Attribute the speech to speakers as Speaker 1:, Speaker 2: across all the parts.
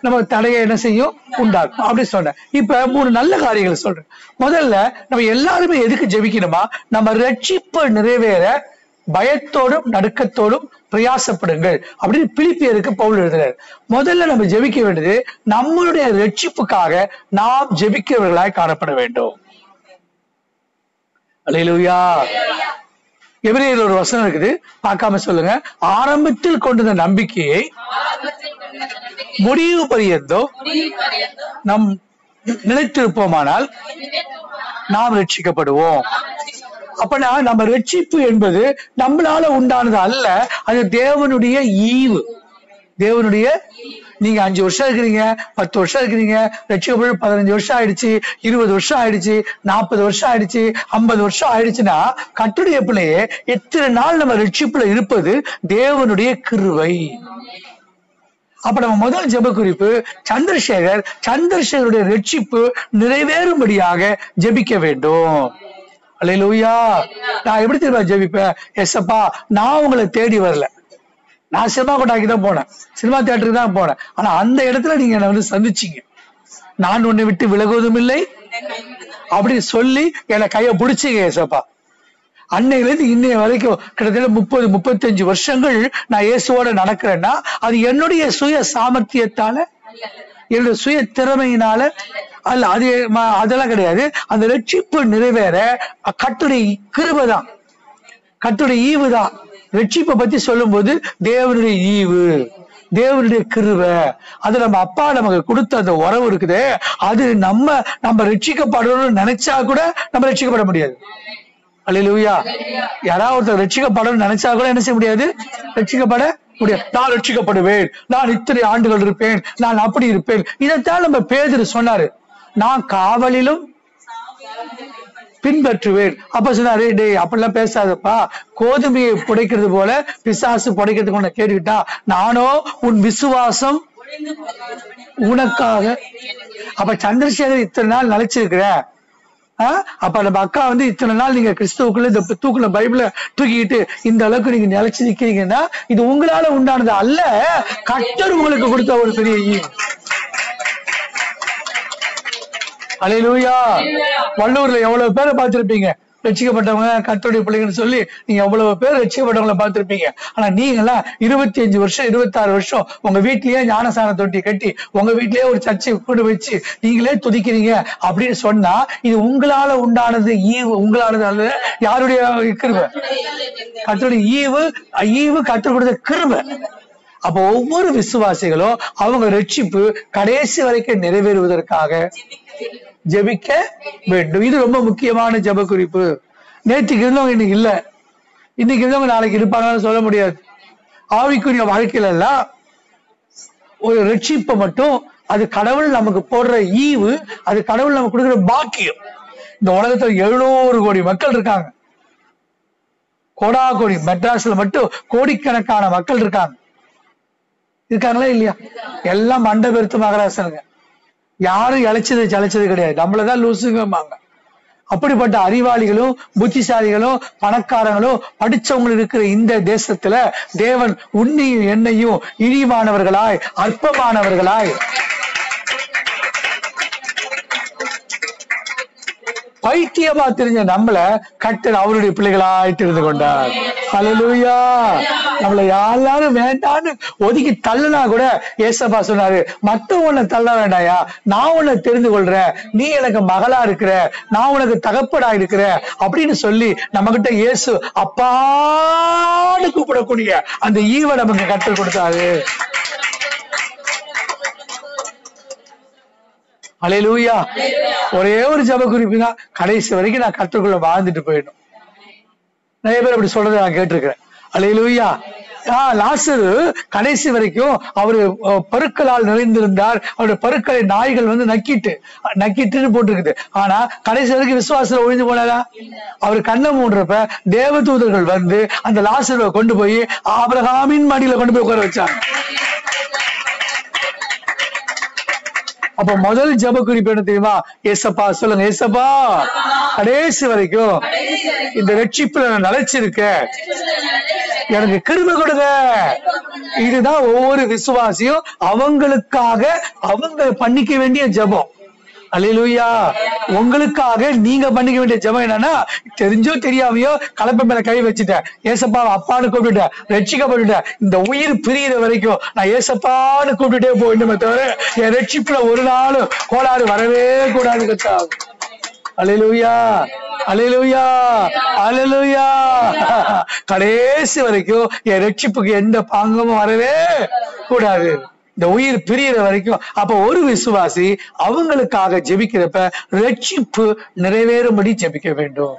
Speaker 1: நம்ம தடையை என்ன செய்யும்? உண்டாகும் அப்படி சொன்னேன். இப்ப மூணு நல்ல காரியங்கள் சொல்றேன். முதல்ல நம்ம எல்லாருமே எதுக்கு ஜெபிக்கணுமா? நம்ம ரட்சிப்பு நிறைவேற பயத்தோடும் நடுக்கத்தோடும் பிரயாசப்படுங்கள். அப்படின்னு பிலிப்பியருக்கு பவுல் எழுதுறாரு. முதல்ல நம்ம ஜெபிக்க வேண்டியது நம்மளுடைய ரட்சிப்புக்காக நாம் ஜெபிக்கிறவர்களாய் காணப்பட வேண்டும். அலையிலுயா. எபிரேயர் ஒரு வசனம் இருக்குது. பார்க்காம சொல்லுங்க. ஆரம்பத்தில் கொண்டிருந்த நம்பிக்கையை முடிவு பரியந்தோ நம் நிலைத்திருப்போமானால் நாம் ரட்சிக்கப்படுவோம். அப்பனா நம்ம ரட்சிப்பு என்பது நம்மளால உண்டானது அல்ல அது தேவனுடைய ஈவு. தேவனுடைய நீங்க அஞ்சு வருஷம் இருக்கிறீங்க பத்து வருஷம் இருக்கிறீங்க ரட்சிக்கப்பட்டு பதினஞ்சு வருஷம் ஆயிடுச்சு இருபது வருஷம் ஆயிடுச்சு நாற்பது வருஷம் ஆயிடுச்சு ஐம்பது வருஷம் ஆயிடுச்சுன்னா கட்டுடைய பிள்ளையே எத்தனை நாள் நம்ம லட்சிப்புல இருப்பது? தேவனுடைய கிருவை அப்ப நம்ம முதல் ஜெப குறிப்பு சந்திரசேகர் சந்திரசேகருடைய ரட்சிப்பு நிறைவேறும்படியாக ஜெபிக்க வேண்டும். அல்லேலூயா நான் எப்படி திரும்ப ஜெபிப்பேன்? எஸ்அப்பா நான் உங்களை தேடி வரல. நான் சினிமா கொட்டாக்கி தான் போனேன். சினிமா தியேட்டருக்கு தான் போனேன். ஆனா அந்த இடத்துல நீங்க என்னை வந்து சந்திச்சீங்க. நான் உன்னை விட்டு விலகுவதும் இல்லை. அப்படின்னு சொல்லி என்னை கையை பிடிச்சிங்க ஏசப்பா அன்னையிலேருந்து இன்னைய வரைக்கும் கிட்டத்தட்ட முப்பது முப்பத்தஞ்சு வருஷங்கள் நான் இயேசுவோட நடக்கிறேன்னா அது என்னுடைய சுய சாமர்த்தியத்தால என்னுடைய சுய திறமையினால அல்ல அது அதெல்லாம் கிடையாது. அந்த ரட்சிப்பு நிறைவேற கட்டுரை கிருபதான் கட்டுடைய ஈவு தான். ரட்சிப்பை பத்தி சொல்லும்போது தேவனுடைய ஈவு தேவனுடைய கிருவ அது நம்ம அப்பா நமக்கு கொடுத்த அந்த உறவு இருக்குதே. அது நம்ம நம்ம ரட்சிக்கப்படணும்னு நினைச்சா கூட நம்ம ரட்சிக்கப்பட முடியாது. அல்லேலூயா. யாராவது ஒருத்தர் ரட்சிக்கப்படணும்னு நினைச்சா கூட என்ன செய்ய முடியாது? ரட்சிக்கப்பட முடியாது. நான் ரட்சிக்கப்படுவேன். நான் இத்தனை ஆண்டுகள் இருப்பேன். நான் அப்படி இருப்பேன். இதைத்தான் நம்ம பேதர் சொன்னாரு. நான் காவலிலும் பின்பற்றுவேன். அப்ப சொன்னாரு டேய் அப்படிலாம் பேசாதப்பா. கோதுமையை புடைக்கிறது போல பிசாசு புடைக்கிறதுக்கு உன்னை கேட்டுக்கிட்டா நானோ உன் விசுவாசம் உனக்காக அப்ப சந்திரசேகர் இத்தனை நாள் நினைச்சிருக்கிற அப்ப நம்ம அக்கா வந்து இத்தனை நாள் நீங்க கிறிஸ்துவுக்குள்ள இந்த தூக்குல பைபிள தூக்கிக்கிட்டு இந்த அளவுக்கு நீங்க நிலைச்சு நிக்கிறீங்கன்னா இது உங்களால உண்டானது அல்ல கட்டர் உங்களுக்கு கொடுத்த ஒரு பெரிய அலையிலூயா. வள்ளூர்ல எவ்வளவு பேரை பார்த்திருப்பீங்க? ரட்சிக்கப்பட்டவங்க கத்தோடைய பிள்ளைங்கன்னு சொல்லி நீங்க எவ்வளவு பேர் ரட்சிக்கப்பட்டவங்களை பார்த்திருப்பீங்க. ஆனா நீங்களாம் இருபத்தி அஞ்சு வருஷம் இருபத்தாறு வருஷம் உங்க வீட்லயே ஞானசான தொட்டி கட்டி உங்க வீட்லயே ஒரு சர்ச்சை கொண்டு வச்சு நீங்களே துதிக்கிறீங்க அப்படின்னு சொன்னா இது உங்களால உண்டானது ஈவு உங்களானது அல்ல யாருடைய கிருபை? கத்தருடைய ஈவு ஈவு கற்றுக் கொடுத்த கிருபை. அப்போ ஒவ்வொரு விசுவாசிகளும் அவங்க ரட்சிப்பு கடைசி வரைக்கும் நிறைவேறுவதற்காக ஜெபிக்க வேண்டும். இது ரொம்ப முக்கியமான ஜெப குறிப்பு நேற்றுக்கு இருந்தவங்க இன்னைக்கு இல்ல. இன்னைக்கு இருந்தவங்க நாளைக்கு இருப்பாங்கன்னு சொல்ல முடியாது. ஆவிக்குரிய வாழ்க்கையில எல்லாம் ஒரு ரட்சிப்பை மட்டும் அது கடவுள் நமக்கு போடுற ஈவு அது கடவுள் நமக்கு கொடுக்குற பாக்கியம். இந்த உலகத்துல எழுநூறு கோடி மக்கள் இருக்காங்க. கோடா கோடி மெட்ராஸ்ல மட்டும் கோடிக்கணக்கான மக்கள் இருக்காங்க. இருக்காங்களா இல்லையா? எல்லாம் மண்டபெருத்து மகராசனுங்க. யாரும் இழைச்சது சளைச்சது கிடையாது. நம்மளதான் லூசுங்கம்பாங்க. அப்படிப்பட்ட அறிவாளிகளும் புத்திசாலிகளும் பணக்காரங்களும் படிச்சவங்களும் இருக்கிற இந்த தேசத்துல தேவன் உன்னையும் என்னையும் இழிவானவர்களாய் அற்பமானவர்களாய் பைத்தியமா தெரிஞ்ச நம்மள கட்டர் அவருடைய பிள்ளைகளாய் இருந்து கொண்டார். அலலூயா நம்மள யாரும் வேண்டான்னு ஒதுக்கி தள்ளுனா கூட ஏசப்பா சொன்னாரு மத்த உன்னை தள்ள வேண்டாயா? நான் உன்னை தெரிந்து கொள்றேன். நீ எனக்கு மகளா இருக்கிற நான் உனக்கு தகப்படா இருக்கிற அப்படின்னு சொல்லி நம்ம கிட்ட இயேசு அப்பான்னு கூப்பிடக்கூடிய அந்த ஈவை நமக்கு கற்றுக் கொடுத்தாரு. அலையிலூயா ஒரே ஒரு ஜப குறிப்பு தான் கடைசி வரைக்கும் நான் கற்றுக்குள்ள வாழ்ந்துட்டு போயிடும் நிறைய பேர் அப்படி சொல்றதை நான் கேட்டிருக்கிறேன். அலையலூயா ஆஹ் லாசரு கடைசி வரைக்கும் அவரு பருக்களால் நிறைந்திருந்தார். அவருடைய பருக்களை நாய்கள் வந்து நக்கிட்டு நக்கிட்டுன்னு போட்டிருக்குது. ஆனா கடைசி வரைக்கும் விசுவாசத்துல ஒழிஞ்சு போனாரா? அவர் கண்ணை மூடுறப்ப தேவதூதர்கள் வந்து அந்த லாசருவை கொண்டு போய் ஆபிரகாமின் மடியில கொண்டு போய் உட்கார வச்சாங்க. அப்ப முதல் ஜப குறிப்பு என்ன தெரியுமா? ஏசப்பா சொல்லுங்க ஏசப்பா. கடைசி வரைக்கும் இந்த ரட்சிப்புல நான் நிலைச்சிருக்க எனக்கு கிருபை கொடுங்க. இதுதான் ஒவ்வொரு விசுவாசியும் அவங்களுக்காக அவங்க பண்ணிக்க வேண்டிய ஜெபம். அல்லேலூயா உங்களுக்காக நீங்க பண்ணிக்க வேண்டிய ஜெபம் என்னன்னா தெரிஞ்சோ தெரியாமையோ கலப்பை மேல கை வச்சுட்டேன். ஏசப்பா அப்பான்னு கூப்பிட்டுட்டேன். ரட்சிக்கப்பட்டுட்டேன். இந்த உயிர் பிரியிற வரைக்கும் நான் ஏசப்பான்னு கூப்பிட்டுட்டே போயிட்டுமே தவிர என் ரட்சிப்புல ஒரு நாளும் கோளாறு வரவே கூடாது கத்தா. அலையலூயா அலையலூயா அலையலூயா கடைசி வரைக்கும் என் ரட்சிப்புக்கு எந்த பாங்கமும் வரவே கூடாது. இந்த உயிர் பிரியற வரைக்கும் அப்ப ஒரு விசுவாசி அவங்களுக்காக ஜெபிக்கிறப்ப ரட்சிப்பு நிறைவேறும்படி ஜெபிக்க வேண்டும்.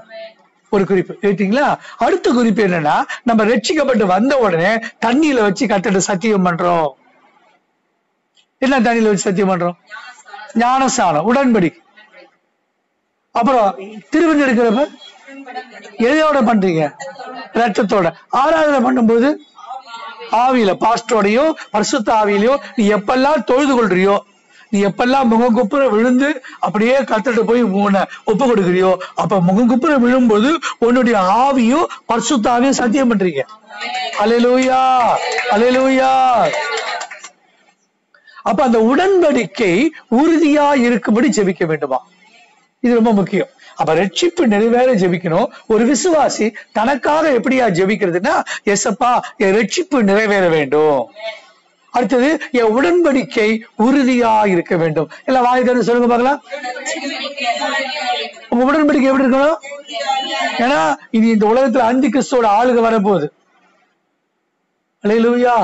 Speaker 1: ஒரு குறிப்பு கேட்டீங்களா? அடுத்த குறிப்பு என்னன்னா நம்ம ரட்சிக்கப்பட்டு வந்த உடனே தண்ணியில வச்சு கத்துட்டு சத்தியம் பண்றோம். என்ன தண்ணியில வச்சு சத்தியம் பண்றோம்? ஞானஸ்தானம் உடன்படி. அப்புறம் திருவண்ணெடுக்கிறப்ப எதையோட பண்றீங்க? ரத்தத்தோட ஆராதனை பண்ணும்போது ஆவியில பாஸ்டோடையோ பரிசுத்த ஆவியிலையோ நீ எப்பெல்லாம் தொழுது கொள்றியோ நீ எப்பெல்லாம் முகங்குப்புற விழுந்து அப்படியே கத்துட்டு போய் உன்னை ஒப்பு கொடுக்குறியோ அப்ப முகங்குப்புற விழும்போது உன்னுடைய ஆவியும் பரிசுத்த ஆவியும் சத்தியம் பண்றீங்க. அலையலூயா அலையலூயா அப்ப அந்த உடன்படிக்கை உறுதியா இருக்கும்படி ஜெபிக்க வேண்டுமா? இது ரொம்ப முக்கியம். அப்ப ரட்சிப்பு நிறைவேற ஜெபிக்கணும். ஒரு விசுவாசி தனக்காக எப்படியா ஜெபிக்கிறதுனா எஸ்அப்பா என் ரட்சிப்பு நிறைவேற வேண்டும். அடுத்தது என் உடன்படிக்கை உறுதியா இருக்க வேண்டும். எல்லாம் வாய் சொல்லுங்க பாக்கலாம் உங்க உடன்படிக்கை எப்படி இருக்கணும்? ஏன்னா இது இந்த உலகத்துல அந்தி கிறிஸ்துவோட ஆளுக வரப்போகுது. அலையிலூயா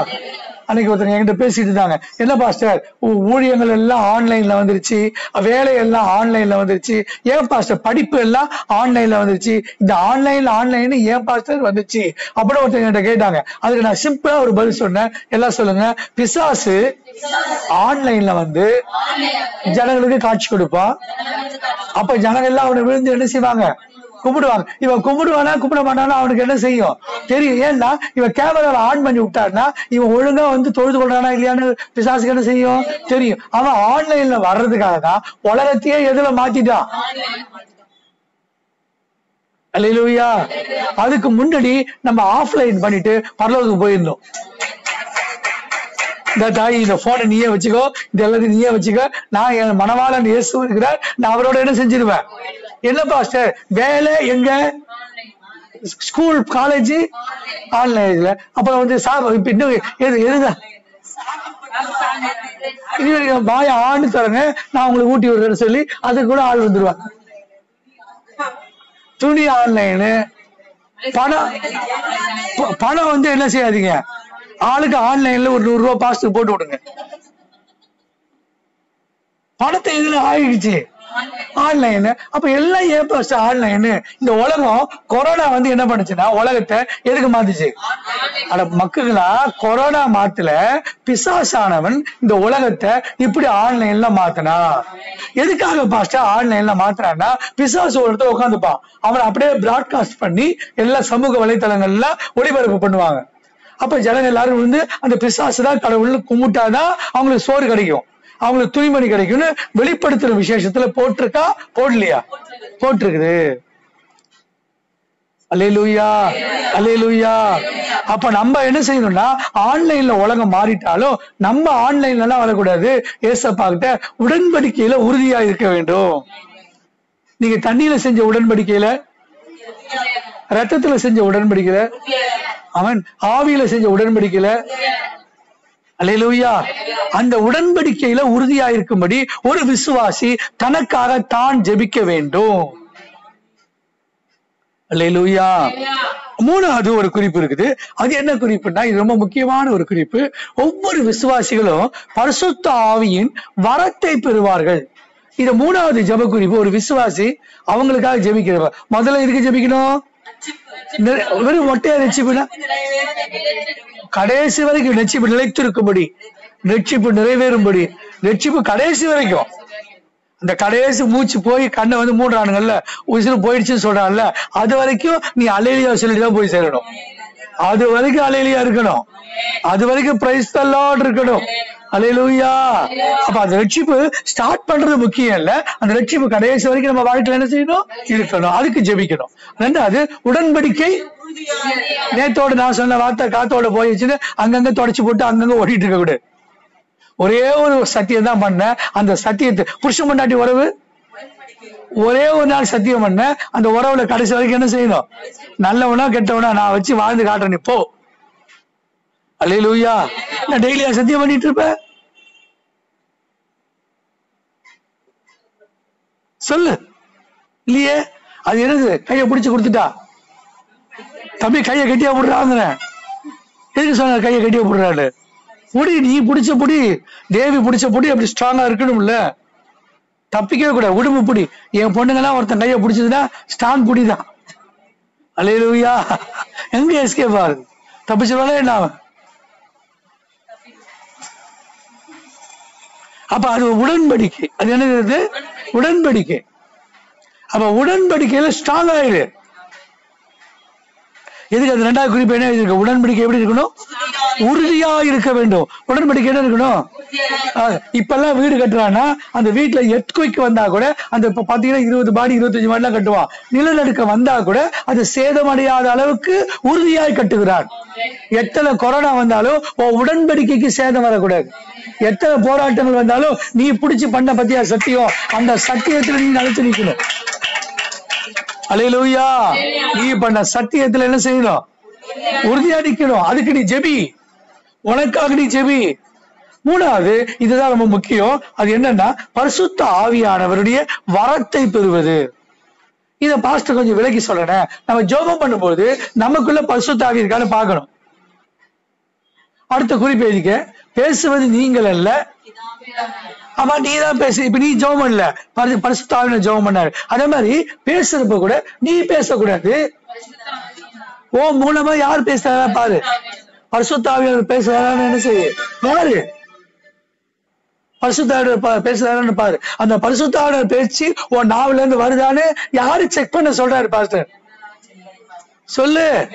Speaker 1: அன்னைக்கு ஒருத்தர் என்கிட்ட பேசிட்டு இருந்தாங்க. என்ன பாஸ்டர் ஊழியங்கள் எல்லாம் ஆன்லைன்ல வந்துருச்சு. வேலை எல்லாம் ஆன்லைன்ல வந்துருச்சு. ஏன் பாஸ்டர் படிப்பு எல்லாம் ஆன்லைன்ல வந்துருச்சு. இந்த ஆன்லைன்ல ஆன்லைன் ஏன் பாஸ்டர் வந்துச்சு? அப்படின்னு ஒருத்தர் என்கிட்ட கேட்டாங்க. அதுக்கு நான் சிம்பிளா ஒரு பதில் சொன்னேன். எல்லாம் சொல்லுங்க. பிசாசு ஆன்லைன்ல வந்து ஜனங்களுக்கு காட்சி கொடுப்பான். அப்ப ஜனங்கள் எல்லாம் அவனை விழுந்து என்ன செய்வாங்க? கும்பிடுவாங்க. இவன் கும்பிடுவானா கும்பிட மாட்டானா அவனுக்கு என்ன செய்யும்? தெரியும். ஏன்னா இவன் கேமராவை ஆன் பண்ணி விட்டான்னா இவன் ஒழுங்கா வந்து தொழுது கொள்றானா இல்லையான்னு பிசாசுக்கு என்ன செய்யும்? தெரியும். அவன் ஆன்லைன்ல வர்றதுக்காக தான் உலகத்தையே எதுல மாத்திட்டான்? அல்லேலூயா அதுக்கு முன்னாடி நம்ம ஆஃப்லைன் பண்ணிட்டு பரலோகத்துக்கு போயிருந்தோம். இந்த தாய் இந்த போனை நீயே வச்சுக்கோ இந்த எல்லாத்தையும் நீயே வச்சுக்கோ. நான் என் மனவாளன் இயேசு இருக்கிறார். நான் அவரோட என்ன செஞ்சிருவேன்? என்ன பாஸ்டர் வேலை எங்க? ஸ்கூல் காலேஜ் ஆன்லைன்ல அப்புறம் வந்து சார் இப்ப இன்னும் எது எதுதான் இது பாய ஆண்டு தரங்க நான் உங்களுக்கு ஊட்டி விடுறேன்னு சொல்லி அதுக்கு கூட ஆள் வந்துருவாங்க. துணி ஆன்லைனு பணம் பணம் வந்து என்ன செய்யாதீங்க? ஆளுக்கு ஆன்லைன்ல ஒரு நூறு ரூபாய் பாஸ்ட் போட்டு விடுங்க. பணத்தை இதுல ஆயிடுச்சு. ஆன்லைன் அப்ப எல்லாம் ஏன் பாஸ்ட் ஆன்லைன் இந்த உலகம் கொரோனா வந்து என்ன பண்ணுச்சுன்னா உலகத்தை எதுக்கு மாத்துச்சு? அட மக்களா கொரோனா மாத்துல பிசாசானவன் இந்த உலகத்தை இப்படி ஆன்லைன்ல மாத்தினா. எதுக்காக பாஸ்டா ஆன்லைன்ல மாத்துறான்னா பிசாசு ஒருத்தர் உட்காந்துப்பான் அவன் அப்படியே பிராட்காஸ்ட் பண்ணி எல்லா சமூக வலைத்தளங்கள்ல ஒளிபரப்பு பண்ணுவாங்க. அப்ப ஜனங்க எல்லாரும் வந்து அந்த பிசாசு தான் கடவுள்னு கும்பிட்டாதான் அவங்களுக்கு சோறு கிடைக்கும். அவங்களுக்கு துணிமணி கிடைக்கும்னு வெளிப்படுத்துற விசேஷத்துல போட்டிருக்கா? போடலையா? போட்டிருக்குது. அல்லேலூயா அல்லேலூயா. அப்ப நம்ம என்ன செய்யணும்னா ஆன்லைன்ல உலகம் மாறிட்டாலும் நம்ம ஆன்லைன்ல எல்லாம் வரக்கூடாது. ஏசப்பா கிட்ட உடன்படிக்கையில உறுதியா இருக்க வேண்டும். நீங்க தண்ணியில செஞ்ச உடன்படிக்கையில ரத்தத்துல செஞ்ச உடன்படிக்கல அவன் ஆவியில செஞ்ச உடன்படிக்கல அல்லேலூயா. அந்த உடன்படிக்கையில உறுதியா இருக்கும்படி ஒரு விசுவாசி தனக்காக தான் ஜெபிக்க வேண்டும். அல்லேலூயா. மூணாவது ஒரு குறிப்பு இருக்குது. அது என்ன குறிப்புன்னா இது ரொம்ப முக்கியமான ஒரு குறிப்பு. ஒவ்வொரு விசுவாசிகளும் பரிசுத்த ஆவியின் வரத்தை பெறுவார்கள். இது மூணாவது ஜெப குறிப்பு. ஒரு விசுவாசி அவங்களுக்காக ஜெபிக்கிறவ. முதல்ல இருக்கு ஜெபிக்கணும்? வெறும் மொட்டையா ரட்சிப்புனா கடைசி வரைக்கும் ரட்சிப்பு நிலைத்திருக்கும்படி ரட்சிப்பு நிறைவேறும்படி ரட்சிப்பு கடைசி வரைக்கும். அந்த கடைசி மூச்சு போய் கண்ணை வந்து மூடுறானுங்கல்ல உசுறு போயிடுச்சுன்னு சொல்றான்ல அது வரைக்கும் நீ அலையிலியா சொல்லிட்டு தான் போய் சேரணும். அது வரைக்கும் அலையிலியா இருக்கணும். அது வரைக்கும் பிரைஸ் தள்ளாடு இருக்கணும். அலையிலூயா அப்ப அந்த ரட்சிப்பு ஸ்டார்ட் பண்றது முக்கியம் இல்ல. அந்த ரட்சிப்பு கடைசி வரைக்கும் நம்ம வாழ்க்கையில என்ன செய்யணும்? இருக்கணும். அதுக்கு ஜெபிக்கணும். ரெண்டாவது உடன்படிக்கை. நேத்தோட நான் சொன்ன வார்த்தை காத்தோட போயிடுச்சுன்னு அங்கங்க தொடச்சு போட்டு அங்கங்க ஓடிட்டு இருக்க கூடாது ஒரே ஒரு சத்தியம் தான் பண்ண. அந்த சத்தியத்தை புருஷன் பொண்டாட்டி உறவு? ஒரே ஒரு நாள் சத்தியம் பண்ண. அந்த உறவுல கடைசி வரைக்கும் என்ன செய்யணும்? நல்லவனா கெட்டவனா நான் வச்சு வாழ்ந்து காட்டுறேன். நீ போ. அல்லேலூயா நான் டெய்லியா சத்தியம் பண்ணிட்டு இருப்பேன் சொல்லு. இல்லையே? அது என்னது? கையை பிடிச்சு கொடுத்துட்டா? தம்பி கைய கட்டியா விடுறாங்க எதுக்கு சொன்ன கைய கட்டியா விடுறாரு புடி நீ பிடிச்ச புடி தேவி பிடிச்ச புடி அப்படி ஸ்ட்ராங்கா இருக்கணும்ல. தப்பிக்கவே கூடாது. உடம்பு புடி. என் பொண்ணுங்கெல்லாம் ஒருத்தன் கைய பிடிச்சதுன்னா ஸ்ட்ராங் புடி தான் அலையிலுயா எங்க எஸ்கேப் ஆகுது தப்பிச்சிருவானே என்ன அப்ப அது உடன்படிக்கை. அது என்னது உடன்படிக்கை. அப்ப உடன்படிக்கையில ஸ்ட்ராங் ஆயிடு எதுக்கு அது ரெண்டாவது குறிப்பு என்ன இருக்கு உடன்படிக்கை எப்படி இருக்கணும்? உறுதியா இருக்க வேண்டும். உடன்படிக்கை என்ன இருக்கணும்? ஆஹ், இப்பெல்லாம் வீடு கட்டுறான்னா அந்த வீட்டுல எத்குவிக்கு வந்தா கூட அந்த இப்ப பாத்தீங்கன்னா இருபது மாடி இருபத்தஞ்சு மாடிலாம் கட்டுவான். நிலநடுக்க வந்தா கூட அது சேதமடையாத அளவுக்கு உறுதியாய் கட்டுகிறான். எத்தனை கொரோனா வந்தாலும் உடன்படிக்கைக்கு சேதம் வரக்கூடாது. எத்தனை போராட்டங்கள் வந்தாலும் நீ பிடிச்சு பண்ண பத்தியா சத்தியம் அந்த சத்தியத்துல நீ நினைச்சு நிக்கணும். அலையிலூயா நீ பண்ண சத்தியத்துல என்ன செய்யணும்? உறுதியா நிக்கணும். அதுக்கு நீ ஜெபி. உனக்காக நீ ஜெபி மூணாவது இதுதான் ரொம்ப முக்கியம். அது என்னன்னா பரிசுத்த ஆவியானவருடைய வரத்தை பெறுவது. இத பாஸ்டர் கொஞ்சம் விலகி சொல்றேன் நம்ம ஜோபம் பண்ணும்போது நமக்குள்ள பரிசுத்த ஆவி இருக்கான்னு பார்க்கணும். அடுத்த குறிப்பு எழுதிக்க பேசுவது நீங்கள் அல்ல. ஆமா நீ தான் பேசு. இப்ப நீ ஜெபம் பண்ணல. பரி பரிசுத்தாவின ஜெபம் பண்ணாரு. அதே மாதிரி பேசுறப்ப கூட நீ பேசக்கூடாது. ஓ மூலமா யார் பேசுறாரா பாரு. பரிசுத்தாவியர் பேசுறாரான்னு என்ன செய்ய? பாரு பரிசுத்தாவியர் பா- பேசுறாரான்னு பாரு. அந்த பரிசுத்தாவியர் பேச்சு உன் நாவில இருந்து வருதான்னு யாரு செக் பண்ண சொல்றாரு பாஸ்டர் சொல்லு.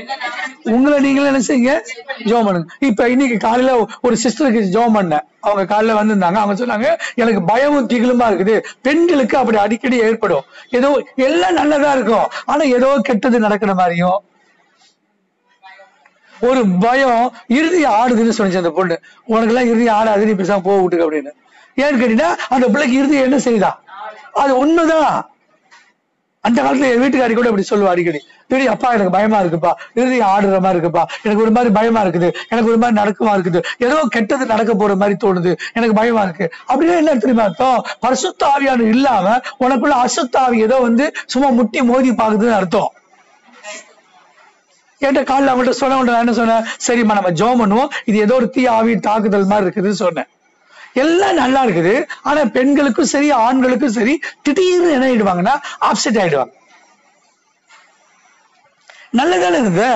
Speaker 1: உங்களை நீங்களே என்ன செய்யுங்க? ஜோம் பண்ணுங்க. இப்ப இன்னைக்கு காலையில ஒரு சிஸ்டருக்கு ஜோம் பண்ணேன். அவங்க காலையில வந்திருந்தாங்க. அவங்க சொன்னாங்க எனக்கு பயமும் திகிலுமா இருக்குது. பெண்களுக்கு அப்படி அடிக்கடி ஏற்படும். ஏதோ எல்லாம் நல்லதா இருக்கும். ஆனா ஏதோ கெட்டது நடக்கிற மாதிரியும் ஒரு பயம் இறுதி ஆடுதுன்னு சொன்னிச்சு அந்த பொண்ணு. உனக்கு எல்லாம் இறுதி ஆடாது நீ பேசாம போக விட்டுக்க அப்படின்னு. ஏன்னு கேட்டீங்கன்னா அந்த பிள்ளைக்கு இறுதி என்ன செய்யுதா அது உண்மைதான் அந்த காலத்துல என் வீட்டுக்காரி கூட இப்படி சொல்லுவா அடிக்கடி. திடீர் அப்பா எனக்கு பயமா இருக்குப்பா. இறுதி ஆடுற மாதிரி இருக்குப்பா. எனக்கு ஒரு மாதிரி பயமா இருக்குது. எனக்கு ஒரு மாதிரி நடக்குமா இருக்குது. ஏதோ கெட்டது நடக்க போற மாதிரி தோணுது. எனக்கு பயமா இருக்கு. அப்படின்னா என்ன தெரியுமா அர்த்தம்? பரிசுத்த இல்லாம உனக்குள்ள அசுத்த ஆவி ஏதோ வந்து சும்மா முட்டி மோதி பாக்குதுன்னு அர்த்தம். கேட்ட காலில் அவங்கள்ட்ட சொன்ன நான் என்ன சொன்னேன்? சரிம்மா நம்ம ஜோம் பண்ணுவோம் இது ஏதோ ஒரு தீ ஆவி தாக்குதல் மாதிரி இருக்குதுன்னு சொன்னேன். எல்லாம் நல்லா இருக்குது. ஆனா பெண்களுக்கும் சரி ஆண்களுக்கும் சரி திடீர்னு என்ன ஆயிடுவாங்கன்னா ஆப்செட் ஆயிடுவாங்க. நல்லதான இருந்த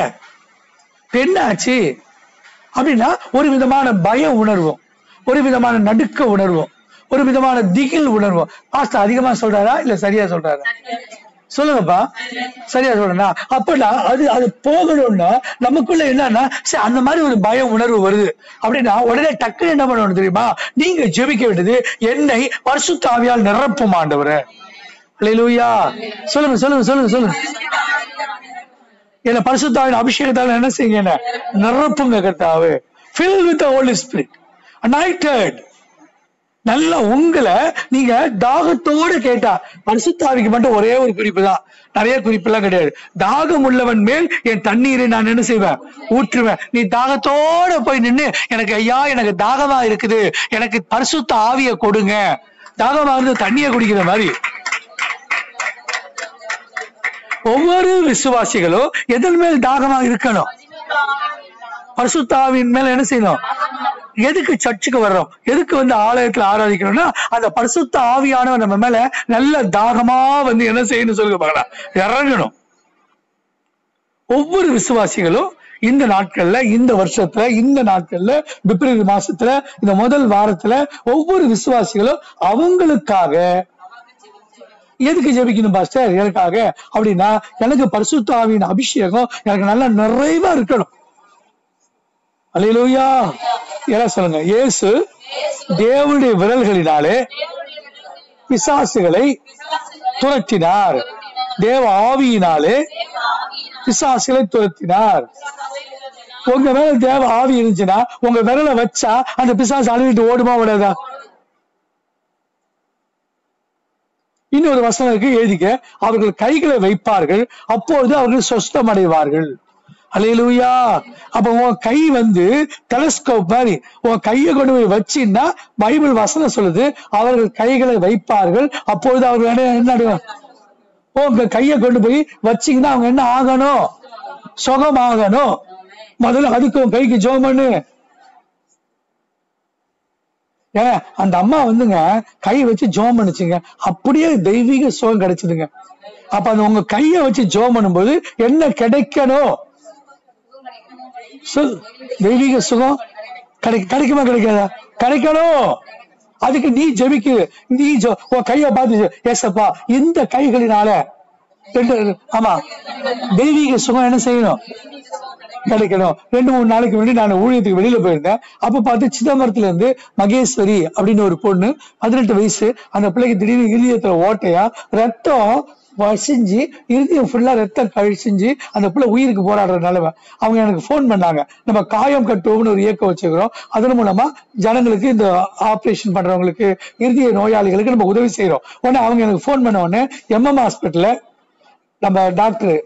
Speaker 1: பெண்ணாச்சு அப்படின்னா ஒரு விதமான பய உணர்வும். ஒரு விதமான நடுக்க உணர்வும். ஒரு விதமான திகில் உணர்வும். பாஸ்டர் அதிகமா சொல்றாரா? இல்ல சரியா சொல்றாரா. சொல்லுங்கப்பா. சரியா சொல்றேன்னா அப்பனா அது அது போகணும்னா நமக்குள்ள என்னன்னா சரி அந்த மாதிரி ஒரு பய உணர்வு வருது. அப்படின்னா உடனே டக்குன்னு என்ன பண்ணணும் தெரியுமா? நீங்க ஜெபிக்க வேண்டியது என்னை பரிசுத்த ஆவியால் நிரப்பும் ஆண்டவரே. லூயா சொல்லுங்க சொல்லுங்க சொல்லுங்க சொல்லுங்க. என்ன பரிசுத்தாவின் அபிஷேகத்தால் என்ன செய்யுங்க? என்ன நிரப்புங்க கர்த்தாவே. Fill with the spirit spirit. நல்ல உங்களை நீங்க தாகத்தோட கேட்டா பரிசுத்தாவிக்கு மட்டும் ஒரே ஒரு குறிப்பு தான் நிறைய குறிப்பு எல்லாம் கிடையாது. தாகம் உள்ளவன் மேல் என் தண்ணீரை நான் என்ன செய்வேன்? ஊற்றுவேன். நீ தாகத்தோட போய் நின்னு எனக்கு ஐயா எனக்கு தாகமா இருக்குது. எனக்கு பரிசுத்த ஆவிய கொடுங்க. தாகமா இருந்து தண்ணிய குடிக்கிற மாதிரி. ஒவ்வொரு விசுவாசிகளும் எதன் மேல் தாகமா இருக்கணும்? பரிசுத்தாவின் மேல என்ன செய்யணும்? எதுக்கு சர்ச்சுக்கு வர்றோம்? எதுக்கு வந்து ஆலயத்துல ஆராதிக்கணும்னா அந்த பரிசுத்த ஆவியானவன் நம்ம மேல நல்ல தாகமா வந்து என்ன செய்யணும் சொல்லுங்க பார்க்கலாம் இறங்கணும். ஒவ்வொரு விசுவாசிகளும் இந்த நாட்கள்ல இந்த வருஷத்துல இந்த நாட்கள்ல பிப்ரவரி மாசத்துல இந்த முதல் வாரத்துல ஒவ்வொரு விசுவாசிகளும் அவங்களுக்காக எதுக்கு ஜெபிக்கணும் பாஸ்டர்? எனக்காக. அப்படின்னா எனக்கு பரிசுத்த ஆவியின் அபிஷேகம் எனக்கு நல்ல நிறைவா இருக்கணும். அலையிலூயா என சொல்லுங்க? இயேசு தேவனுடைய விரல்களினாலே பிசாசுகளை துரத்தினார். தேவ ஆவியினாலே பிசாசுகளை துரத்தினார். உங்க மேல தேவ ஆவி இருந்துச்சுன்னா உங்க விரலை வச்சா அந்த பிசாசு அழுகிட்டு ஓடுமா ஓடாதா? இன்னொரு வசனம் இருக்கு எழுதிக்க. அவர்கள் கைகளை வைப்பார்கள் அப்பொழுது அவர்கள் சொஸ்தம் அடைவார்கள் அலையிலுயா அப்ப உன் கை வந்து டெலஸ்கோப் மாதிரி உன் கையை கொண்டு போய் வச்சின்னா பைபிள் வசனம் சொல்லுது அவர்கள் கைகளை வைப்பார்கள். அப்பொழுது அவர்கள் என்ன- என்ன ஓ உங்க கையை கொண்டு போய் வச்சீங்கன்னா அவங்க என்ன ஆகணும்? சுகம் ஆகணும் முதல்ல அதுக்கு உன் கைக்கு ஜோம் பண்ணு. ஏன் அந்த அம்மா வந்துங்க கை வச்சு ஜோம் பண்ணுச்சுங்க. அப்படியே தெய்வீக சுகம் கிடைச்சதுங்க. அப்ப அந்த உங்க கையை வச்சு ஜோம் பண்ணும்போது என்ன கிடைக்கணும்? தெய்வீக சுகம் கிடை கிடைக்குமா கிடைக்காதா? கிடைக்கணும். அதுக்கு நீ ஜெபிக்கு. நீ உன் கைய பார்த்து ஏசப்பா இந்த கைகளினால ஆமா தெய்வீக சுகம் என்ன செய்யணும்? கிடைக்கணும். ரெண்டு மூணு நாளைக்கு முன்னாடி நான் ஊழியத்துக்கு வெளியில போயிருந்தேன். அப்ப பார்த்து சிதம்பரத்துல இருந்து மகேஸ்வரி அப்படின்னு ஒரு பொண்ணு பதினெட்டு வயசு அந்த பிள்ளைக்கு திடீர்னு இதயத்துல ஓட்டையா ரத்தம் வசிஞ்சு இருதயம் ஃபுல்லா ரத்தம் கழிச்சிஞ்சு அந்த பிள்ளை உயிருக்கு போராடுற நிலைமை. அவங்க எனக்கு ஃபோன் பண்ணாங்க. நம்ம காயம் கட்டுவோம்னு ஒரு இயக்கம் வச்சுக்கிறோம் அதன் மூலமா ஜனங்களுக்கு இந்த ஆப்ரேஷன் பண்றவங்களுக்கு இறுதிய நோயாளிகளுக்கு நம்ம உதவி செய்யறோம் உடனே அவங்க எனக்கு ஃபோன் பண்ண உடனே எம்எம் ஹாஸ்பிட்டல்ல நம்ம டாக்டர்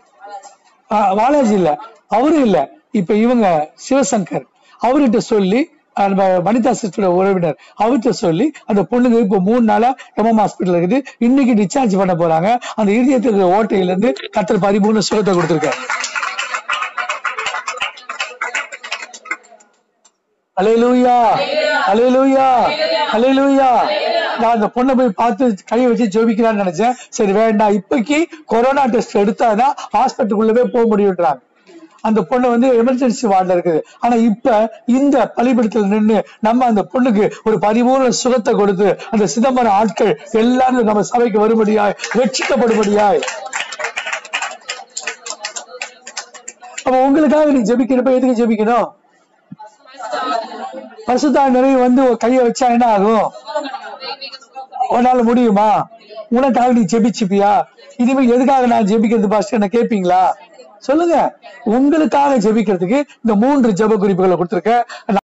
Speaker 1: வாலாஜி இல்ல. அவரும் இல்ல. இப்ப இவங்க சிவசங்கர். அவர்கிட்ட சொல்லி நம்ம வனிதா சிஸ்டரோட உறவினர். அவர்கிட்ட சொல்லி அந்த பொண்ணுக்கு இப்ப மூணு நாளா எம்எம் ஹாஸ்பிட்டல் இருக்குது. இன்னைக்கு டிஸ்சார்ஜ் பண்ண போறாங்க. அந்த இதயத்துக்கு ஓட்டையில இருந்து கத்தர் பதிமூணு சுகத்தை கொடுத்திருக்காரு. அலையலூயா அலையலூயா அலையலூயா நான் அந்த பொண்ணை போய் பார்த்து கையை வச்சு ஜோபிக்கலாம்னு நினைச்சேன். சரி வேண்டாம். இப்போக்கி கொரோனா டெஸ்ட் எடுத்தாதான் ஹாஸ்பிட்டலுக்குள்ளவே போக முடியுன்றாங்க அந்த பொண்ணு வந்து எமர்ஜென்சி வார்டில் இருக்குது. ஆனா இப்ப இந்த பலிபடத்தில் நின்று நம்ம அந்த பொண்ணுக்கு ஒரு பரிபூர்ண சுகத்தை கொடுத்து அந்த சிதம்பரம் ஆட்கள் எல்லாரும் நம்ம சபைக்கு வரும்படியாய் ரட்சிக்கப்படும்படியாய். அப்ப உங்களுக்காக நீ ஜெபிக்கிறப்ப எதுக்கு ஜெபிக்கணும்? பசுதா நிறைய வந்து கைய வச்சா என்ன ஆகும்? உன்னால முடியுமா? உனக்காக நீ ஜெபிச்சுப்பியா? இனிமேல் எதுக்காக நான் ஜெபிக்கிறது பாஸ்டர்? என்ன கேட்பீங்களா சொல்லுங்க. உங்களுக்காக ஜெபிக்கிறதுக்கு இந்த மூன்று ஜெப குறிப்புகளை கொடுத்திருக்கேன்.